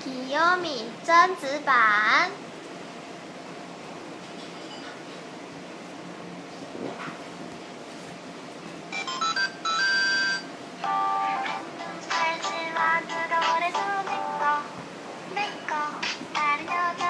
きよみ真子版。Thank you.